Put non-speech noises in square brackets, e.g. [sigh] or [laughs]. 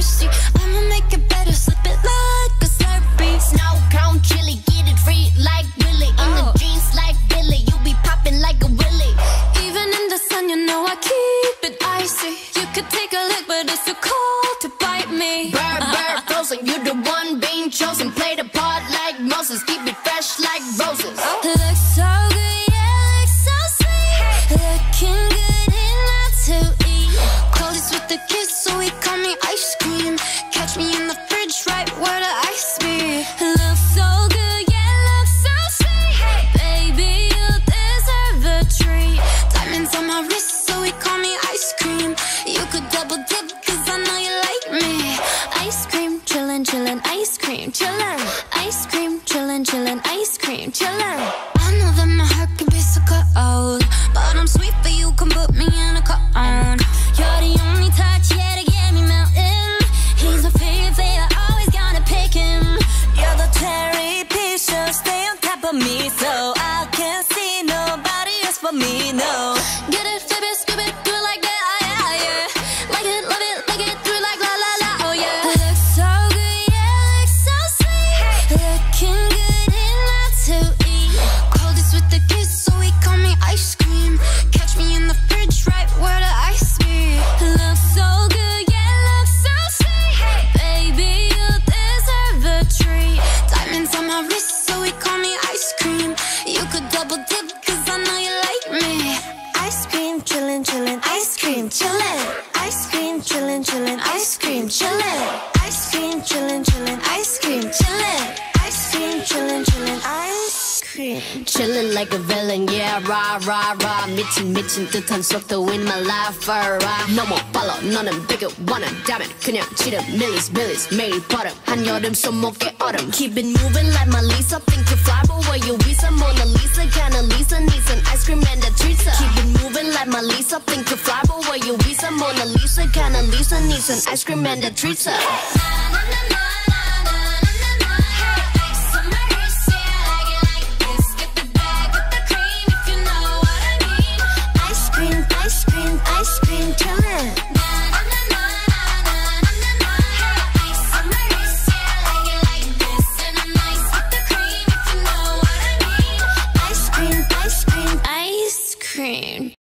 thirsty. I'ma make it better, slip it like a slurpee. Snow cone chili, get it free like Willy In the oh. jeans like Billy, you be popping like a Willy. Even in the sun, you know I keep it icy. You could take a look, but it's too cold to bite me. Bird, bird, [laughs] frozen, you the one being chosen. Play the part like Moses, keep it fresh like roses. Oh. Ice cream, chillin'. Ice cream, chillin', chillin', ice cream, chillin'. I know that my heart can be so cold, but I'm sweet for you, can put me in a cone. You're the only touch, yeah, to get me melting. He's my favorite always gonna pick him. You're the cherry picture, stay on top of me, so I can't see nobody else but me, no. Get it, double dip, cause I know you like me. Ice cream, chillin', chillin', ice cream, chillin'. Ice cream, chillin', chillin', ice cream, chillin'. Ice cream, chillin', chillin', ice cream, chillin'. Ice cream, chillin', chillin', ice cream. Chillin' like a villain, yeah, rah, rah, rah. 미친, 미친 듯한 속도 in my life, alright. 너무 빨라, 너는 bigger, 원한다면 그냥 지름, millies, millies. 매일 버릇, 한여름 손목에 얼음. Keep it moving like my Lisa. Think you fly, but where you visa? Mona Lisa, Lisa, kinda Lisa needs an ice cream and a treatza. Keep it moving like my Lisa, think you fly, but where you visa Mona Lisa, kinda Lisa needs an ice cream and a treatza. Hey. ice cream, ice cream, ice cream chillin'. cream.